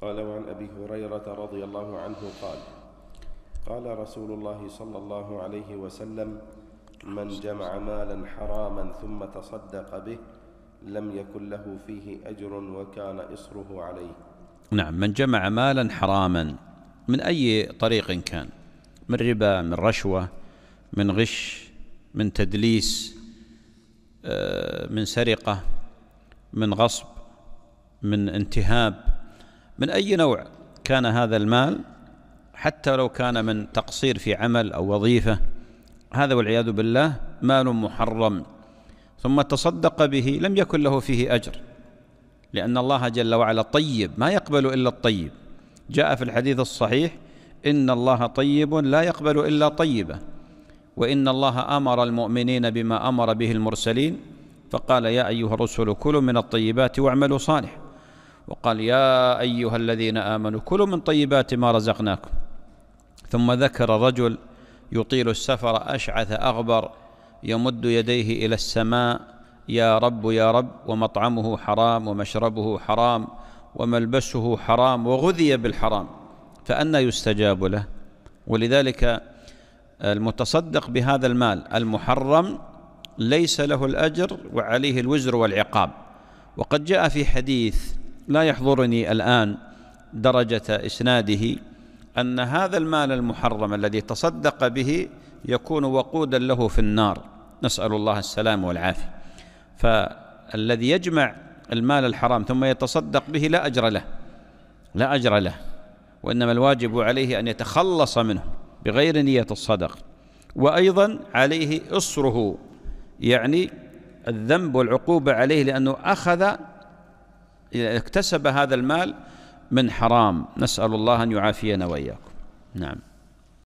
قال وعن أبي هريرة رضي الله عنه قال قال رسول الله صلى الله عليه وسلم من جمع مالا حراما ثم تصدق به لم يكن له فيه أجر وكان إصره عليه. نعم من جمع مالا حراما من أي طريق كان؟ من ربا من رشوة من غش من تدليس آه، من سرقة من غصب من انتهاب؟ من أي نوع كان هذا المال؟ حتى لو كان من تقصير في عمل أو وظيفة. هذا والعياذ بالله مال محرم. ثم تصدق به لم يكن له فيه أجر. لأن الله جل وعلا طيب ما يقبل إلا الطيب. جاء في الحديث الصحيح إن الله طيب لا يقبل إلا طيبة. وإن الله أمر المؤمنين بما أمر به المرسلين فقال يا أيها الرسل كلوا من الطيبات واعملوا صالح. وقال يا أيها الذين آمنوا كلوا من طيبات ما رزقناكم. ثم ذكر رجل يطيل السفر أشعث أغبر يمد يديه إلى السماء يا رب يا رب ومطعمه حرام ومشربه حرام وملبسه حرام وغذي بالحرام. فأنى يستجاب له. ولذلك المتصدق بهذا المال المحرم ليس له الأجر وعليه الوزر والعقاب. وقد جاء في حديث لا يحضرني الآن درجة إسناده أن هذا المال المحرم الذي تصدق به يكون وقودا له في النار. نسأل الله السلام والعافية. فالذي يجمع المال الحرام ثم يتصدق به لا أجر له. لا أجر له. وإنما الواجب عليه أن يتخلص منه بغير نية الصدق. وأيضا عليه إصره يعني الذنب والعقوبة عليه لأنه أخذ اكتسب هذا المال من حرام نسأل الله أن يعافينا وإياكم. نعم.